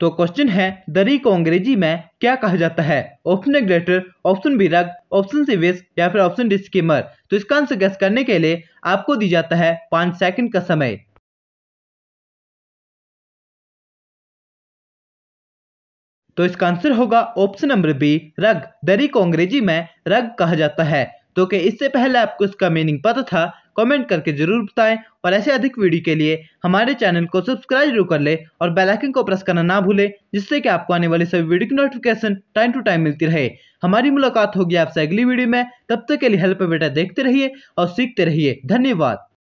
तो क्वेश्चन है दरी को अंग्रेज़ी में क्या कहा जाता है? Option A greater option B rug option C vis या फिर ऑप्शन डी स्कीमर तो इसका आंसर गैस करने के लिए आपको दी जाता है पाँच सेकंड का समय। तो इसका आंसर होगा ऑप्शन नंबर बी रग दरी को अंग्रेज़ी में रग कहा जाता है। तो कि इससे पहले आपको इसका मीनिंग पता था कमेंट करके ज़रूर बताएँ और ऐसे अधिक वीडियो के लिए हमारे चैनल को सब्सक्राइब ज़रूर कर ले और बेल आइकन को प्रेस करना ना भूलें, जिससे कि आपको आने वाली सभी वीडियो की नोटिफिकेशन टाइम टू टाइम मिलती रहे। हमारी मुलाकात होगी आपसे अगली वीडियो में, तब तक के लिए हेल्प बेटा, देखते रहिए और सीखते रहिए। धन्यवाद।